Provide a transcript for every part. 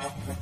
I've been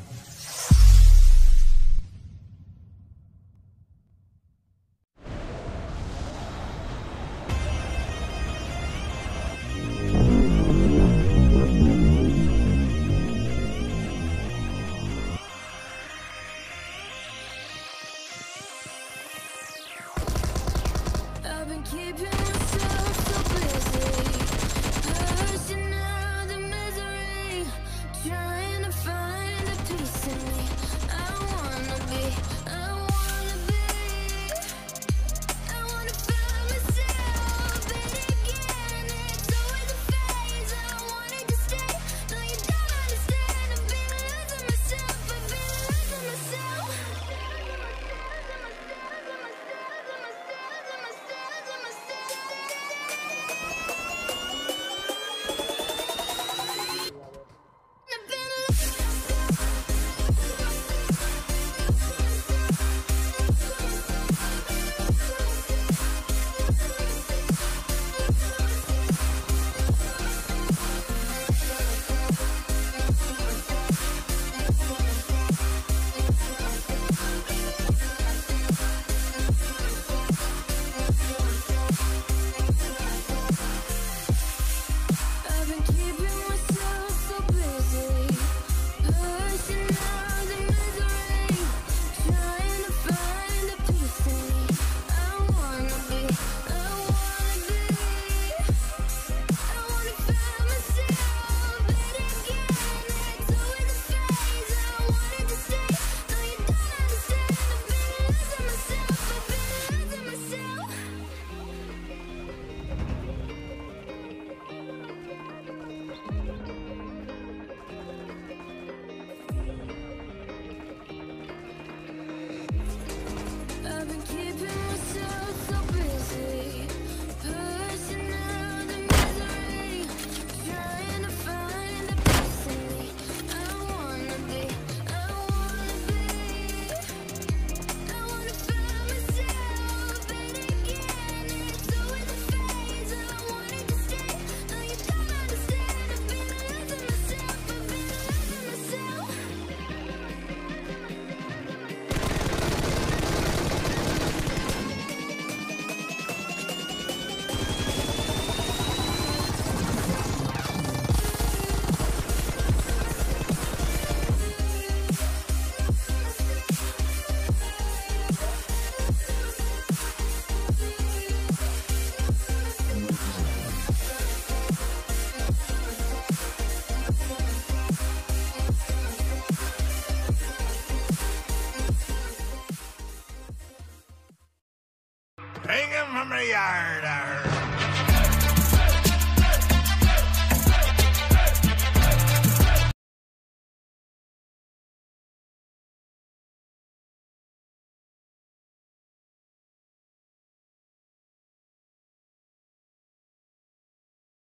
Bring him from the yard.